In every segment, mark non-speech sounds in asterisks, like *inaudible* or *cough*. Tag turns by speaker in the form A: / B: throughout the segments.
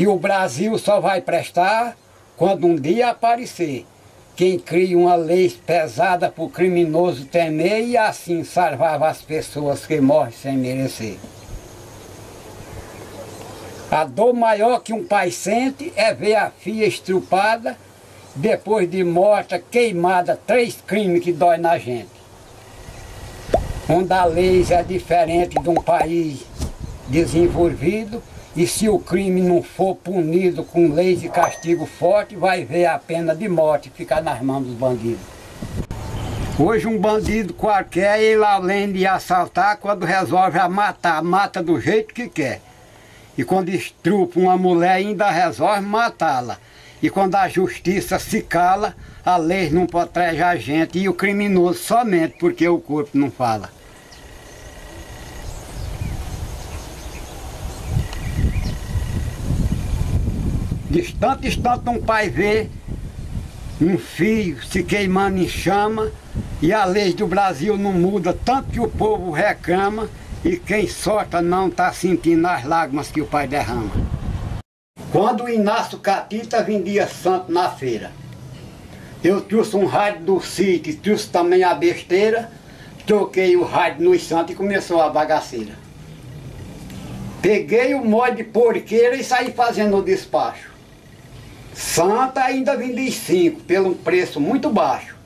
A: E o Brasil só vai prestar quando um dia aparecer quem cria uma lei pesada para o criminoso temer e assim salvava as pessoas que morrem sem merecer. A dor maior que um pai sente é ver a filha estrupada, depois de morta, queimada, três crimes que dói na gente. Onde a lei é diferente de um país desenvolvido, e se o crime não for punido com leis de castigo forte, vai ver a pena de morte ficar nas mãos dos bandidos. Hoje um bandido qualquer, ele além de assaltar, quando resolve a matar, mata do jeito que quer. E quando estrupa uma mulher, ainda resolve matá-la. E quando a justiça se cala, a lei não protege a gente e o criminoso somente porque o corpo não fala. Distante, distante um pai vê um filho se queimando em chama e a lei do Brasil não muda, tanto que o povo reclama e quem solta não está sentindo as lágrimas que o pai derrama. Quando o Inácio Catita vendia santo na feira, eu trouxe um rádio do sítio, trouxe também a besteira, troquei o rádio no santo e começou a bagaceira. Peguei o molde de porqueira e saí fazendo o despacho. Santa ainda vendi cinco, pelo preço muito baixo.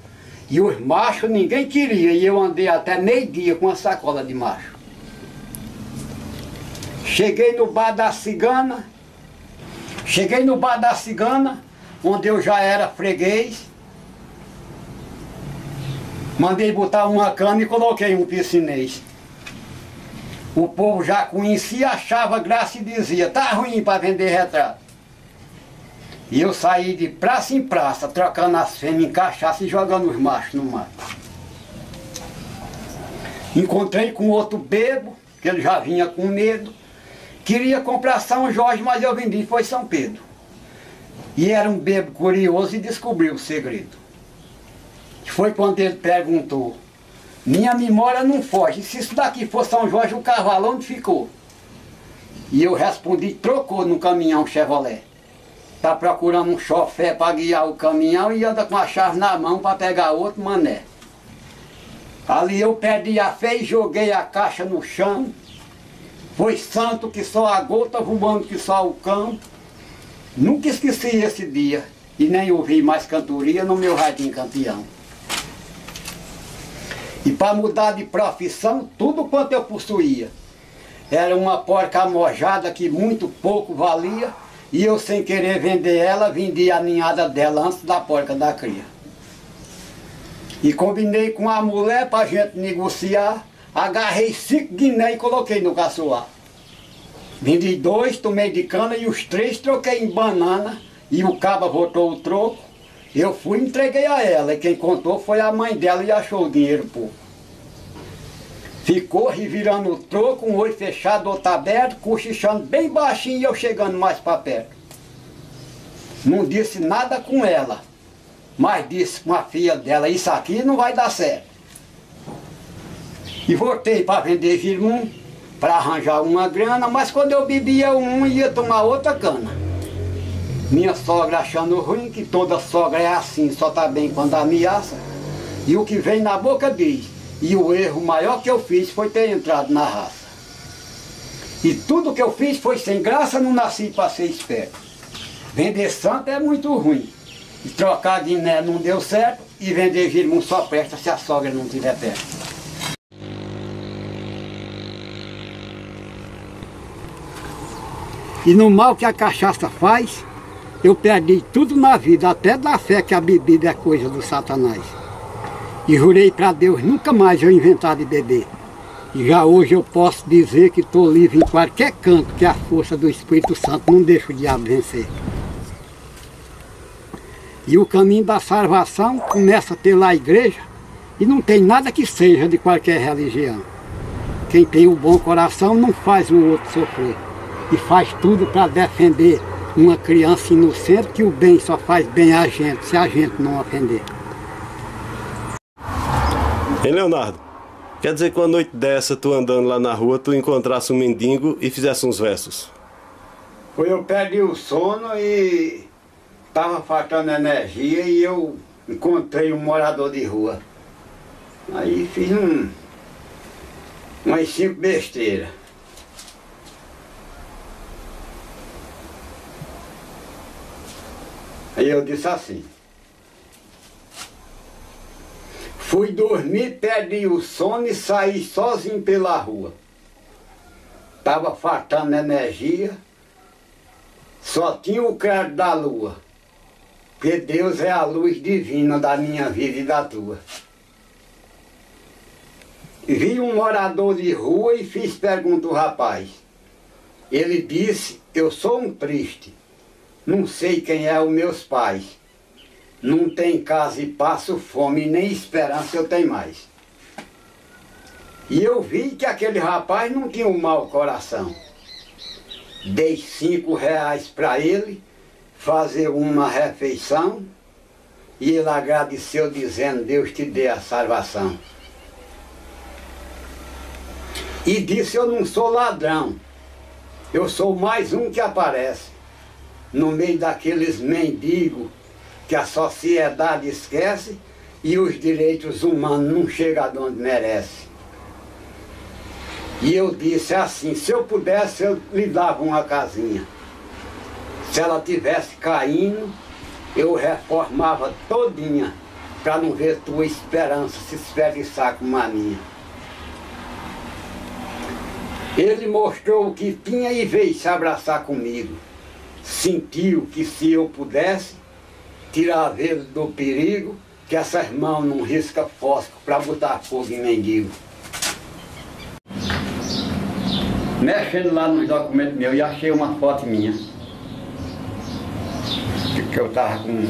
A: E os machos ninguém queria, e eu andei até meio-dia com a sacola de macho. Cheguei no bar da cigana, cheguei no bar da cigana, onde eu já era freguês. Mandei botar uma cana e coloquei um piscinês. O povo já conhecia, achava graça e dizia, tá ruim para vender retrato. E eu saí de praça em praça, trocando as fêmeas em cachaça e jogando os machos no mato. Encontrei com outro bebo, que ele já vinha com medo. Queria comprar São Jorge, mas eu vendi, foi São Pedro. E era um bebo curioso e descobriu o segredo. Foi quando ele perguntou, minha memória não foge, se isso daqui for São Jorge, o cavalo onde ficou? E eu respondi, trocou no caminhão Chevrolet está procurando um chofé para guiar o caminhão e anda com a chave na mão para pegar outro mané. Ali eu perdi a fé e joguei a caixa no chão. Foi santo que só a gota, voando que só o cão. Nunca esqueci esse dia e nem ouvi mais cantoria no meu radinho campeão. E para mudar de profissão, tudo quanto eu possuía. Era uma porca amojada que muito pouco valia e eu, sem querer vender ela, vendi a ninhada dela antes da porca da cria. E combinei com a mulher para a gente negociar. Agarrei cinco guiné e coloquei no caçoar. Vendi dois, tomei de cana e os três troquei em banana. E o caba botou o troco. Eu fui e entreguei a ela. E quem contou foi a mãe dela e achou o dinheiro pouco. Ficou revirando o troco, um olho fechado, outro aberto, cochichando bem baixinho e eu chegando mais para perto. Não disse nada com ela, mas disse com a filha dela, isso aqui não vai dar certo. E voltei para vender girmum, para arranjar uma grana, mas quando eu bebia um, ia tomar outra cana. Minha sogra achando ruim, que toda sogra é assim, só tá bem quando ameaça. E o que vem na boca diz, e o erro maior que eu fiz foi ter entrado na raça. E tudo que eu fiz foi sem graça, não nasci para ser esperto. Vender santo é muito ruim. E trocar de né não deu certo, e vender girmão só presta se a sogra não estiver perto. E no mal que a cachaça faz, eu perdi tudo na vida, até da fé que a bebida é coisa do satanás. E jurei para Deus nunca mais eu inventar de beber. E já hoje eu posso dizer que estou livre em qualquer canto que a força do Espírito Santo não deixa o diabo vencer. E o caminho da salvação começa pela igreja e não tem nada que seja de qualquer religião. Quem tem um bom coração não faz o outro sofrer e faz tudo para defender uma criança inocente que o bem só faz bem a gente se a gente não ofender.
B: Hein, Leonardo? Quer dizer que uma noite dessa, tu andando lá na rua, tu encontrasse um mendigo e fizesse uns versos?
A: Foi eu perdi o sono e estava faltando energia e eu encontrei um morador de rua. Aí fiz um, umas cinco besteiras. Aí eu disse assim. Fui dormir, perdi o sono e saí sozinho pela rua. Estava faltando energia, só tinha o crédito da lua. Porque Deus é a luz divina da minha vida e da tua. Vi um morador de rua e fiz pergunta ao rapaz. Ele disse, eu sou um triste, não sei quem é os meus pais. Não tem casa e passo fome, nem esperança eu tenho mais. E eu vi que aquele rapaz não tinha um mau coração. Dei cinco reais para ele fazer uma refeição e ele agradeceu dizendo, Deus te dê a salvação. E disse, eu não sou ladrão, eu sou mais um que aparece no meio daqueles mendigos que a sociedade esquece e os direitos humanos não chegam a onde merece. E eu disse assim, se eu pudesse eu lhe dava uma casinha. Se ela tivesse caindo, eu reformava todinha, para não ver tua esperança se esferriçar como a minha. Ele mostrou o que tinha e veio se abraçar comigo. Sentiu que se eu pudesse tirar ele do perigo, que essas mãos não risca fósforo para botar fogo em mendigo. Mexendo lá nos documentos meus e achei uma foto minha que eu estava com.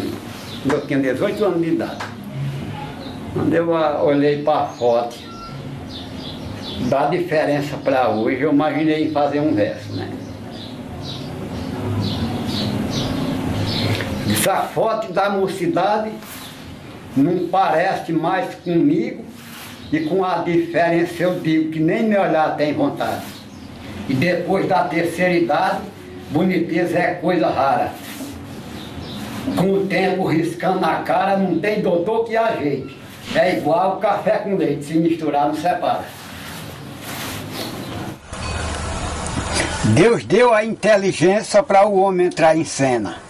A: Eu tinha 18 anos de idade. Quando eu olhei para a foto, da diferença para hoje, eu imaginei fazer um verso, né? Essa foto da mocidade não parece mais comigo e com a diferença eu digo que nem me olhar tem vontade. E depois da terceira idade, boniteza é coisa rara com o tempo riscando na cara, não tem doutor que ajeite. É igual café com leite, se misturar não separa. Deus deu a inteligência para o homem entrar em cena.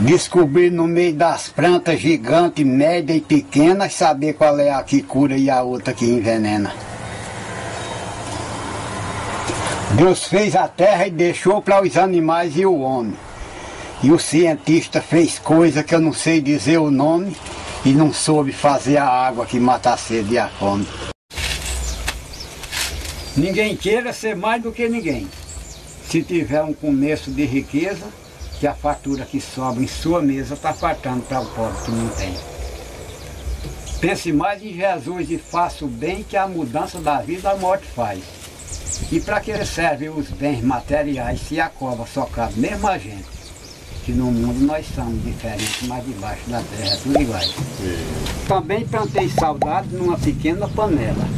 A: Descobrir no meio das plantas gigantes, médias e pequenas, saber qual é a que cura e a outra que envenena. Deus fez a terra e deixou para os animais e o homem. E o cientista fez coisa que eu não sei dizer o nome e não soube fazer a água que mata a sede e a fome. Ninguém queira ser mais do que ninguém. Se tiver um começo de riqueza, que a fatura que sobra em sua mesa está faltando para o pobre que não tem. Pense mais em Jesus e faça o bem que a mudança da vida a morte faz. E para que servem os bens materiais se a cova só cabe mesmo a gente? que no mundo nós somos diferentes, mas debaixo da terra é tudo igual. Também plantei saudade numa pequena panela.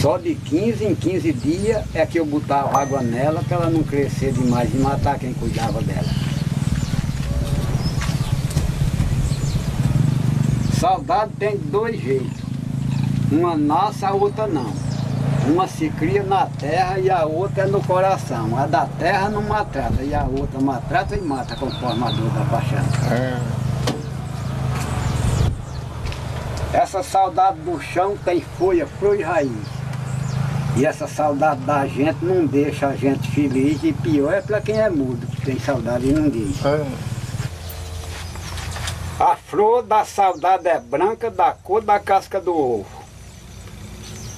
A: Só de 15 em 15 dias é que eu botava água nela para ela não crescer demais e matar quem cuidava dela. Saudade tem dois jeitos. Uma nasce, a outra não. Uma se cria na terra e a outra é no coração. A da terra não maltrata e a outra maltrata e mata conforme a dor da paixão. É. Essa saudade do chão tem folha, flor e raiz. E essa saudade da gente não deixa a gente feliz e pior é para quem é mudo, que tem saudade e não diz. É. Flor da saudade é branca da cor da casca do ovo.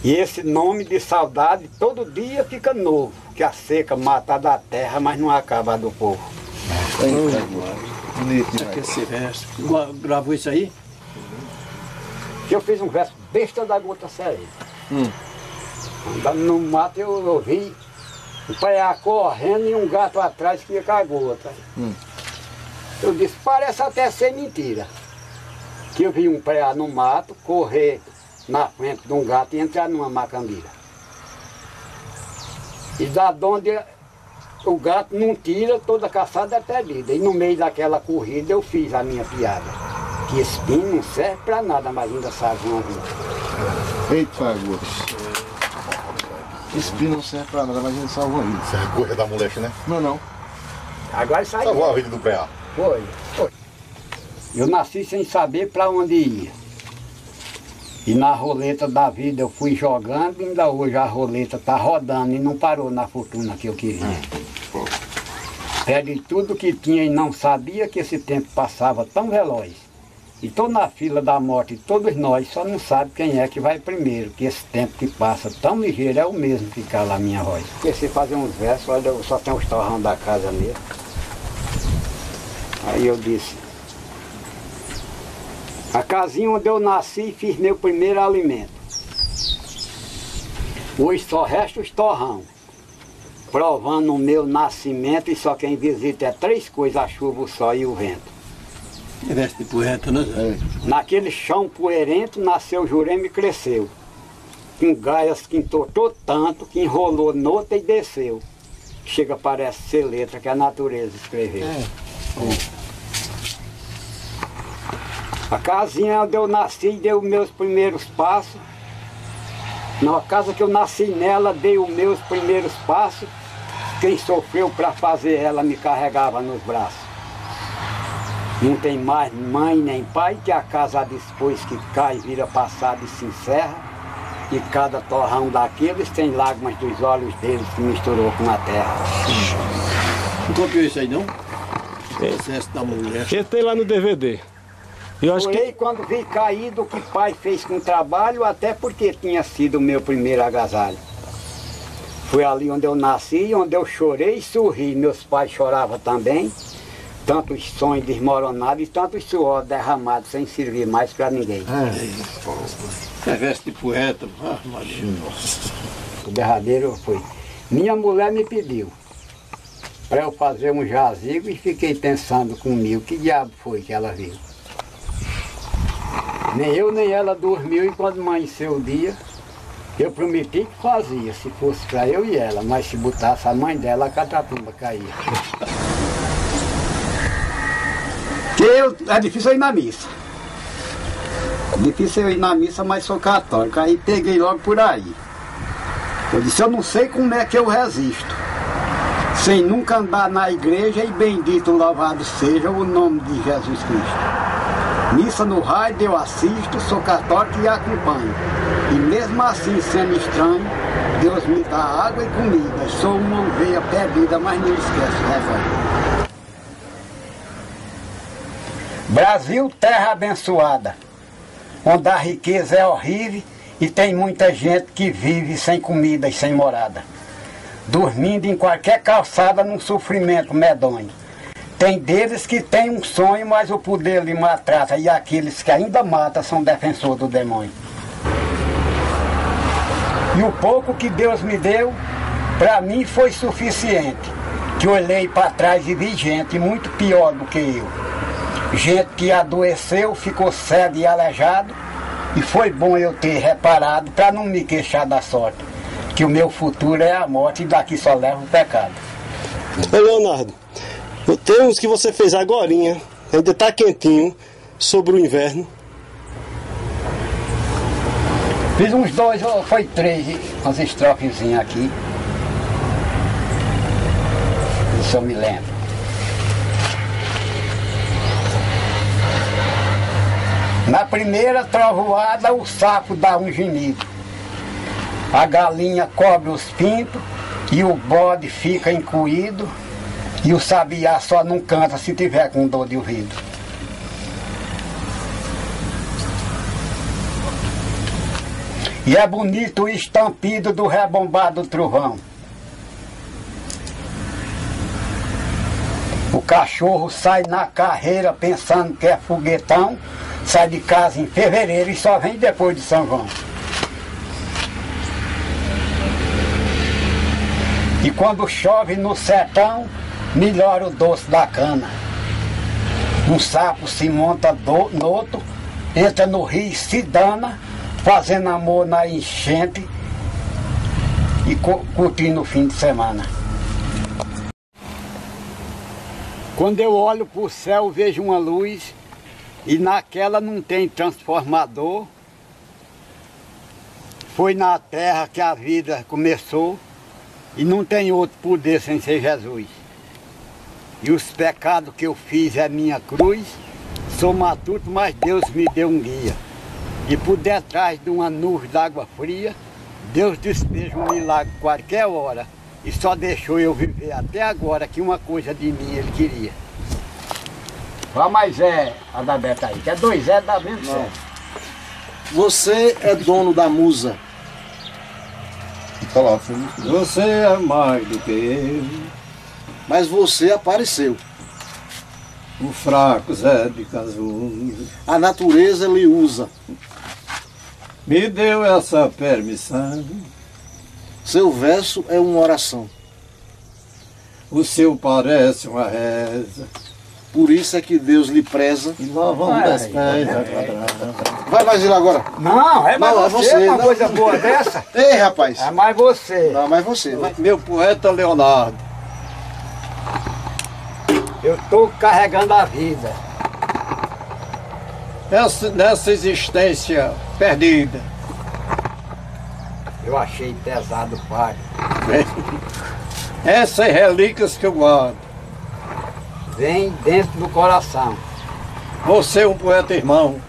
A: E esse nome de saudade todo dia fica novo, que a seca mata da terra, mas não acaba do povo.
C: Bonito, né? esse verso. Gravou isso aí?
A: Eu fiz um verso besta da gota séria. Hum. Andando no mato eu ouvi um paiá correndo e um gato atrás que ia com a gota. Hum. Eu disse, parece até ser mentira. Que eu vi um paiá no mato correr na frente de um gato e entrar numa macambira. E da onde o gato não tira, toda caçada é perdida. E no meio daquela corrida eu fiz a minha piada. Que espinho não serve pra nada, mas ainda sabe uma vida.
D: Eita, Augusto. Espinho não serve pra nada, mas a gente a vida.
E: Você é coisa da moleque, né?
D: Não, não.
A: Agora sai.
E: Salvou a vida do PA.
A: Foi, foi. Eu nasci sem saber para onde ia. E na roleta da vida eu fui jogando e ainda hoje a roleta tá rodando e não parou na fortuna que eu queria. Perdi tudo que tinha e não sabia que esse tempo passava tão veloz. E tô na fila da morte, todos nós, só não sabe quem é que vai primeiro, que esse tempo que passa tão ligeiro é o mesmo cala a minha voz. Comecei a fazer uns versos, olha, eu só tenho os torrão da casa mesmo. Aí eu disse, a casinha onde eu nasci fiz meu primeiro alimento. Hoje só resta os torrão, provando o meu nascimento e só quem visita é três coisas, a chuva, o sol e o vento.
C: É veste de poeta, né? Zé?
A: Naquele chão poeirento nasceu Jurema e cresceu. Com gaias que entortou tanto que enrolou nota e desceu. Chega parece ser letra que a natureza escreveu. A casinha onde eu nasci deu meus primeiros passos. Na casa que eu nasci nela dei os meus primeiros passos. Quem sofreu para fazer ela me carregava nos braços. Não tem mais mãe nem pai que a casa depois que cai vira passado e se encerra. E cada torrão daqueles tem lágrimas dos olhos deles que misturou com a terra.
C: Não copiou isso aí, não? Excesso da mulher.
B: Esse tem lá no DVD. Eu acho que.
A: Chorei quando vi caído o que pai fez com o trabalho, até porque tinha sido o meu primeiro agasalho. Foi ali onde eu nasci, onde eu chorei e sorri. Meus pais choravam também. Tantos sonhos desmoronados e tantos suor derramados sem servir mais para ninguém.
C: É veste de poeta. Ah, Maria.
A: O derradeiro foi. Minha mulher me pediu para eu fazer um jazigo e fiquei pensando comigo, que diabo foi que ela viu? Nem eu nem ela dormiu e quando amanheceu o dia, eu prometi que fazia, se fosse para eu e ela, mas se botasse a mãe dela, a catatumba caía. Eu, é difícil eu ir na missa. Difícil eu ir na missa, mas sou católico. Aí peguei logo por aí. Eu disse, eu não sei como é que eu resisto. Sem nunca andar na igreja e bendito louvado seja o nome de Jesus Cristo. Missa no raio eu assisto, sou católico e acompanho. E mesmo assim, sendo estranho, Deus me dá água e comida. Sou uma ovelha perdida, mas não esqueço rebanho. Brasil, terra abençoada, onde a riqueza é horrível e tem muita gente que vive sem comida e sem morada, dormindo em qualquer calçada num sofrimento medonho. Tem deles que têm um sonho, mas o poder lhe maltrata, e aqueles que ainda matam são defensores do demônio. E o pouco que Deus me deu, para mim foi suficiente. Que olhei para trás e vi gente muito pior do que eu. Gente que adoeceu, ficou cego e aleijado, e foi bom eu ter reparado para não me queixar da sorte, que o meu futuro é a morte e daqui só leva o pecado.
B: Leonardo, tem uns que você fez agorinha, ainda tá quentinho, sobre o inverno.
A: Fiz uns dois, foi três, umas estrofezinhas aqui. Isso eu me lembro. Na primeira trovoada o sapo dá um gemido. A galinha cobre os pintos e o bode fica encoído. E o sabiá só não canta se tiver com dor de ouvido. E é bonito o estampido do rebombado trovão. O cachorro sai na carreira pensando que é foguetão, sai de casa em fevereiro e só vem depois de São João. E quando chove no sertão, melhora o doce da cana. Um sapo se monta do, no outro, entra no rio e se dana, fazendo amor na enchente e cu- curtindo o fim de semana. Quando eu olho para o céu, vejo uma luz e naquela não tem transformador. Foi na terra que a vida começou e não tem outro poder sem ser Jesus. E os pecados que eu fiz é minha cruz, sou matuto, mas Deus me deu um guia. E por detrás de uma nuvem d'água fria, Deus despeja um milagre qualquer hora e só deixou eu viver até agora que uma coisa de mim ele queria. Vá mais é a da Beta aí, que é dois é da mesmo certo.
D: Você é dono da musa.
E: Você
C: é mais do que eu,
D: Mas você apareceu.
C: o fraco Zé de Casulo.
D: A natureza lhe usa.
C: Me deu essa permissão.
D: Seu verso é uma oração.
C: O seu parece uma reza.
D: Por isso é que Deus lhe preza.
C: E lá vão
A: Ai,
C: dez pés.
D: Vai mais ele agora.
A: Não, é mais
D: Não, é
A: você,
D: você,
A: uma
D: não.
A: coisa boa dessa.
D: Ei, rapaz.
A: É mais você.
D: Não, mas você. Vai.
C: Meu poeta Leonardo.
A: Eu estou carregando a vida.
C: Essa, nessa existência perdida.
A: Eu achei pesado, pai. *laughs*
C: Essas relíquias que eu guardo.
A: Vem dentro do coração.
C: Você é um poeta irmão.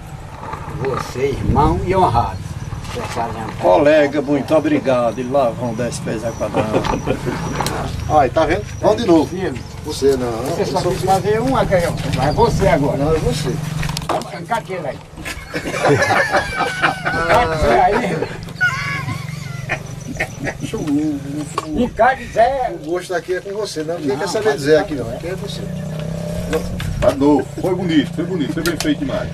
A: Você, irmão e honrado.
C: Colega, muito obrigado. E lá vão dez pés a quadrada. *laughs*
D: Olha, tá vendo? Vamos de novo. Você não.
A: Você só quis fazer uma, que eu- mas é você agora.
D: Não, é você.
A: Cadê ele aí? Aí? Ricardo Zé.
D: O gosto aqui é com você, não. Ninguém quer saber dizer aqui, não. Aqui é você.
E: Tá novo. Foi bonito, foi bonito, foi bem feito demais.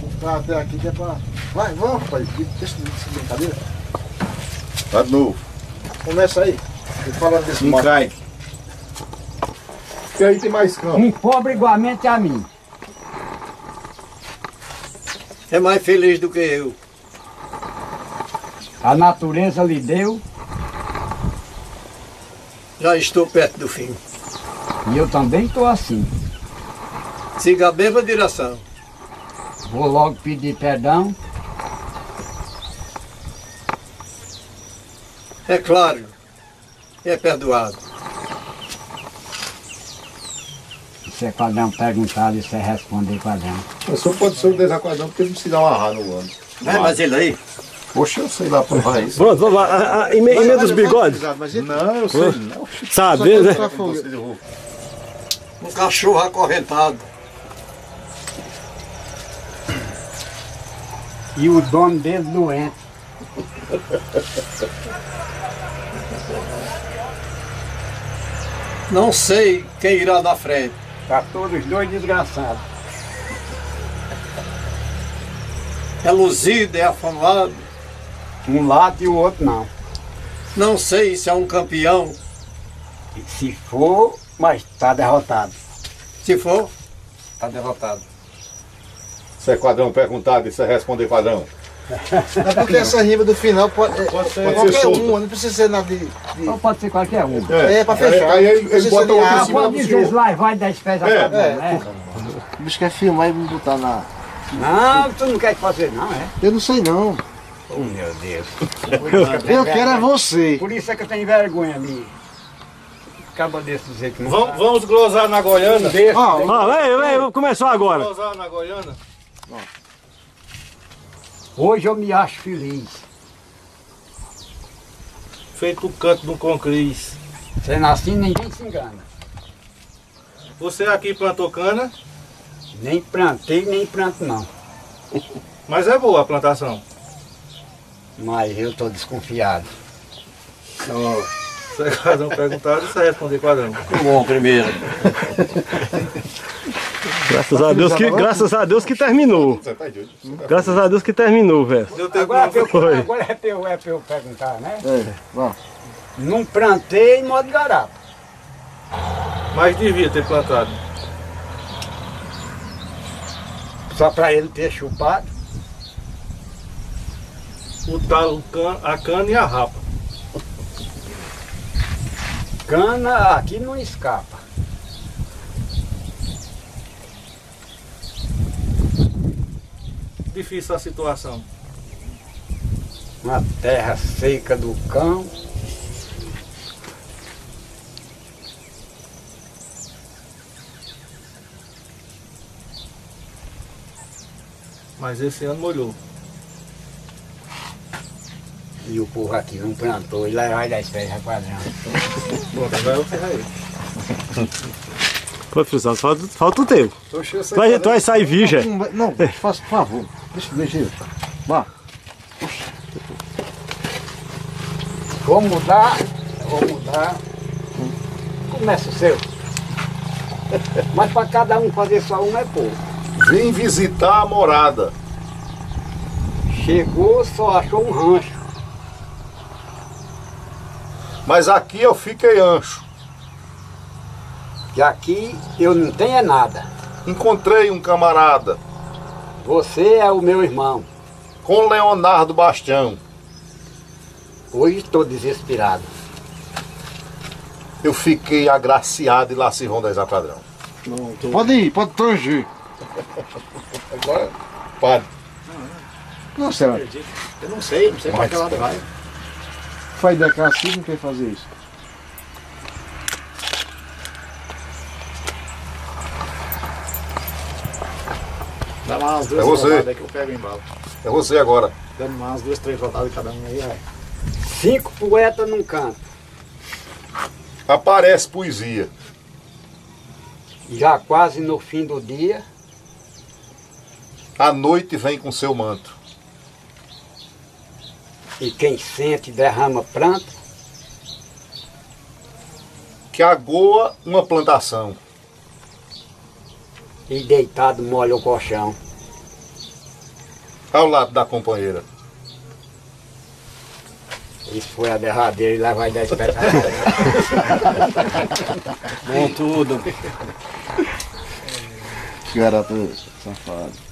D: Vou ficar até aqui que é pra. Vai, vamos, rapaz. Deixa de brincadeira.
E: Tá de novo.
D: Começa aí. Falando desse
E: Não cai. E aí tem mais campo.
A: Um pobre igualmente a mim.
C: É mais feliz do que eu.
A: A natureza lhe deu
C: Já estou perto do fim.
A: e eu também estou assim.
C: Siga a mesma direção.
A: Vou logo pedir perdão.
C: É claro. É perdoado.
A: Se é quadrão perguntar, você responder quadrão.
E: Eu só pode ser o desaquadrão porque não precisa amarrar no ano.
C: Vai, mas ele aí.
E: Poxa, eu sei lá por isso.
B: Pronto, vamos lá. A- a- Emenda emenda os bigodes.
D: Mas ele
E: Não, eu sei não.
B: Sabe, né?
C: Um cachorro acorrentado.
A: E o dono dele doente.
C: Não sei quem irá na frente.
A: Tá todos dois desgraçados.
C: É luzido, é afamado.
A: Um lado e o outro não.
C: Não sei se é um campeão.
A: Se for, mas tá derrotado.
C: Se for,
A: Tá derrotado.
E: Se é quadrão perguntado e você responder quadrão.
D: É porque essa rima do final pode. É,
E: Pode ser-
D: qualquer
E: ser
D: uma, não precisa ser nada de. de-
A: Então pode ser qualquer um.
D: É, pra fechar.
E: Aí, aí ele
D: Precisa
E: bota outro em
D: água.
E: cima.
A: Pode dizer lá e vai 10 pés a
E: É,
A: cada um,
D: é,
A: né?
D: O bicho quer filmar e me botar na.
A: Não, tu não quer fazer não, é?
D: Eu não sei não.
A: Oh meu Deus.
D: Eu quero é você.
A: Por isso é que eu tenho vergonha ali. Acaba desse jeito não.
F: Vamos, vamos glosar na Goiânia?
A: Desse,
D: Ó,
B: vai, vai, começou agora.
F: Glosar na Goiânia?
A: Hoje eu me acho feliz.
F: Feito o canto do concris.
A: Sendo assim, ninguém se engana.
F: Você aqui plantou cana,
A: Nem plantei, nem planto não.
F: mas é boa a plantação.
A: Mas eu tô desconfiado.
F: Você é quadrão perguntado e você responder quadrão.
C: bom primeiro.
B: Graças a Deus que, graças a Deus que terminou.
E: Tá doido?
B: Graças a Deus que terminou, velho.
A: Agora, é
F: pra-
A: pra eu,
B: Foi.
A: agora é, pra eu, é pra eu perguntar, né?
D: É, vamos.
A: Não plantei em modo garapa.
F: Mas devia ter plantado.
A: Só pra ele ter chupado.
F: O talo, a cana e a rapa.
A: Cana aqui não escapa.
F: Difícil a situação.
A: Uma terra seca do cão.
F: Mas esse ano molhou.
A: E o povo aqui não plantou e lá vai dar espécie padrão.
F: Bom, agora eu ferro aí. *laughs*
B: Pô, Frisão, falta, falta o tempo. Tu vai, tu vai sair virgem.
D: Não, Não, deixa, faça, por favor. Deixa, deixa eu. Vá.
A: Vou mudar, vou mudar. Começa o seu. *laughs* Mas para cada um fazer só um é pouco.
E: Vim visitar a morada.
A: Chegou, só achou um rancho.
E: Mas aqui eu fiquei ancho.
A: Que aqui eu não tenho é nada.
E: Encontrei um camarada
A: Você é o meu irmão.
E: com Leonardo Bastião.
A: Hoje estou desesperado.
E: Eu fiquei agraciado e lá se vão 10 a padrão.
C: Não, tô...
D: Pode ir, pode tranger. *laughs*
E: Agora, padre.
D: Não, será?
C: Eu não sei, não sei pra que ela vai.
D: Faz da casa não quer fazer isso.
C: Dá mais umas duas
E: É você.
C: rodadas aí que eu pego em bala.
E: É você agora.
C: Dando mais umas duas, três rodadas cada um aí, vai.
A: Cinco poetas num canto.
E: Aparece poesia.
A: Já quase no fim do dia,
E: A noite vem com seu manto.
A: e quem sente derrama pranto,
E: Que agoa uma plantação.
A: E deitado molha o colchão.
E: Ao lado da companheira.
A: Isso foi a derradeira e lá vai dar espetáculo.
C: Bom *laughs* tudo.
D: Garota safado.